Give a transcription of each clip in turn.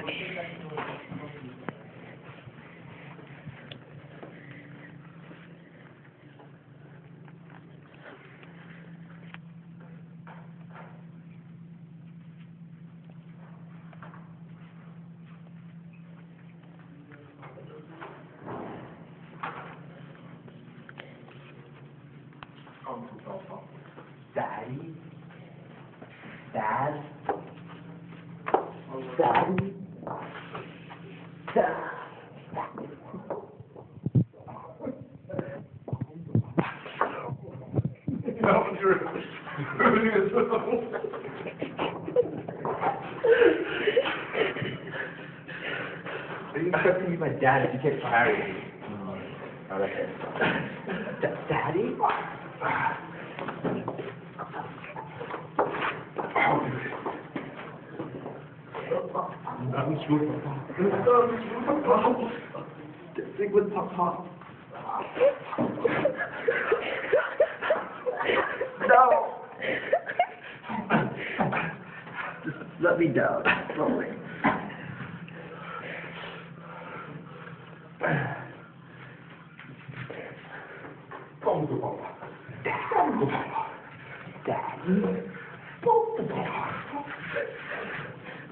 Daddy? Dad? Daddy? Dad? No, Drew. Are you expecting to be my dad if you kept me? Oh, Daddy? Ah. I'm sure. Sing with Papa. No! Just let me down slowly. Kom toe, papa. Kom toe, papa. Daddy? Kom toe, papa.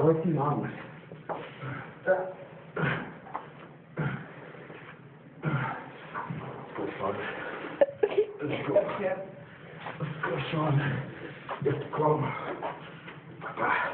I want to see mommy. Let's go. Let's go. Let's go, son. Go.